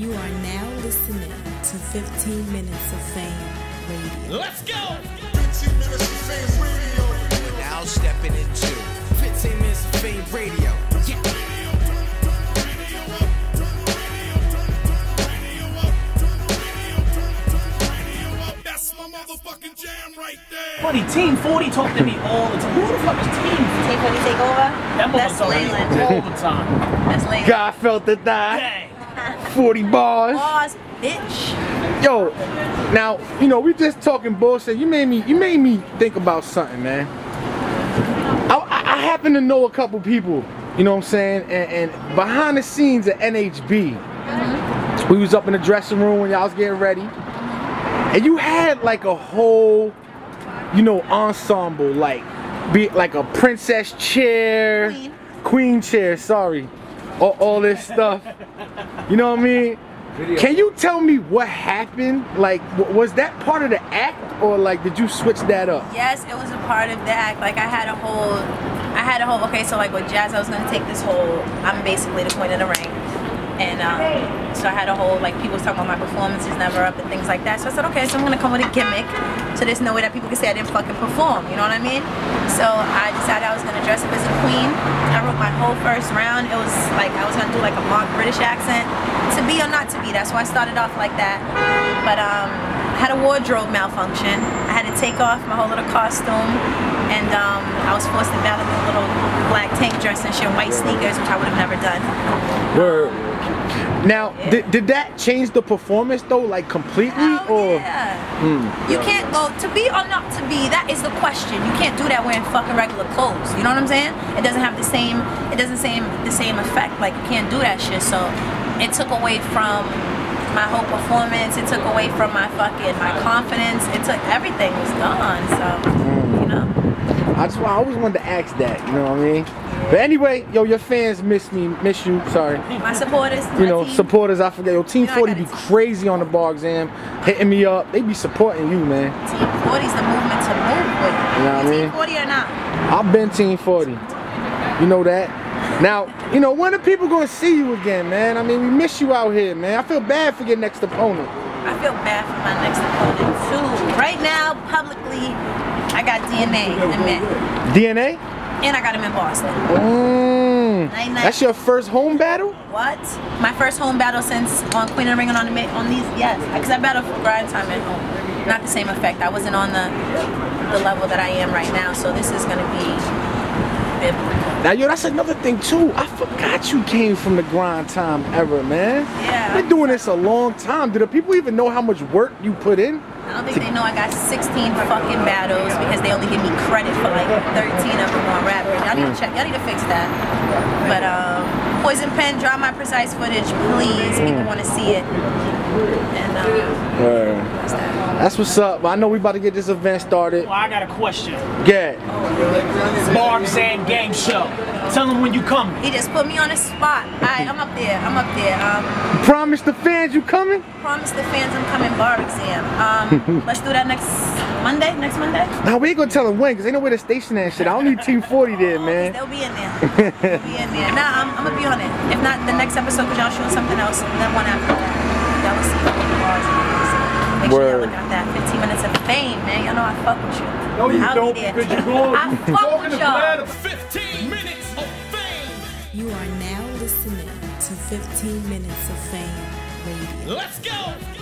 You are now listening to 15 Minutes of Fame Radio. Let's go! 15 minutes of fame radio. We're now stepping into 15 minutes of fame radio. Yeah. That's my motherfucking right. Buddy, Team 40 talk to me all the time. Who the fuck is Team 40? Take when you over? That That's motherfucker Leyland. all the time. That's Leyland. God felt the thigh. Dang. 40 bars. Boss, bitch. Yo, now, you know, we just talking bullshit. You made me you made me think about something, man. I, I, I happen to know a couple people, you know what I'm saying? And, and behind the scenes at NHB, we was up in the dressing room when y'all was getting ready. And you had like a whole, you know, ensemble, like be like a princess chair, Queen. queen chair, sorry. All, all this stuff. You know what I mean? Can you tell me what happened? Like, w- was that part of the act, or like, did you switch that up? Yes, it was a part of the act. Like I had a whole, I had a whole. Okay, so like with Jaz, I was gonna take this whole. I'm basically the queen of the ring, and um, so I had a whole like people talking about my performance performances never up and things like that. So I said, okay, so I'm gonna come with a gimmick, so there's no way that people can say I didn't fucking perform. You know what I mean? So I decided I was gonna dress up as a queen. I wrote my whole first round. It was like I was gonna do like a mock British accent, to be or not to be. That's why I started off like that. But um, I had a wardrobe malfunction. I had to take off my whole little costume, and um, I was forced to battle with a little black tank dress and shit, white sneakers, which I would have never done. Word. Now, did, did that change the performance though, like completely, Hell or? yeah. Hmm. You can't go to be or not to be. That is the question. You can't do that wearing fucking regular clothes. You know what I'm saying? It doesn't have the same. It doesn't same the same effect. Like you can't do that shit. So it took away from my whole performance. It took away from my fucking my confidence. It took everything was gone. So you know. I just I always wanted to ask that, you know what I mean? But anyway, yo, your fans miss me, miss you. Sorry. My supporters. You my know, team, supporters. I forget. Yo, Team You know 40 be crazy on the bar exam, hitting me up. They be supporting you, man. Team 40 is the movement to move with. You know what I mean? Team 40 or not? I've been Team 40. You know that. Now, you know, when are people gonna see you again, man? I mean, we miss you out here, man. I feel bad for your next opponent. I feel bad for my next opponent too. Right now, publicly, I got DNA in men. DNA? And I got him in Boston. Mm. Night, night. That's your first home battle? What? My first home battle since on Queen of the Ring and on the on these yes. Because I battled for grind time at home. Not the same effect. I wasn't on the the level that I am right now. So this is gonna be biblical. Now, yo, that's another thing too. I forgot you came from the grind time era, man. Yeah. Been doing this a long time. Do the people even know how much work you put in? I don't think they know I got 16 fucking battles because they only give me credit for like 13 of them on rap. Y'all need to check. Y'all need to fix that. But um, Poison Pen, draw my precise footage, please. People want to see it. And um, that's. That's what's up. I know we about to get this event started. Well, I got a question. Get. Bar Exam Game Show. Tell them when you coming. He just put me on the spot. Alright, I'm up there. I'm up there. Um, Promise the fans you coming? promise the fans I'm coming bar exam. Um, let's do that next Monday. Next Monday. Nah, we ain't gonna tell them when, cause they know where the station and shit. I don't need Team 40 there, Oh, man. They'll be in there. They'll be in there. Nah, I'm, I'm gonna be on it. If not, the next episode, cause y'all showing something else. and Then one after that, y'all will see the bars. and everything. Make sure y'all Word. look at that 15 minutes of fame, man. Y'all know I fuck with you. No, you I'll don't, be there. because you go- I fuck with y'all. 15 minutes of fame. You are now listening to 15 Minutes of Fame Radio. Let's go.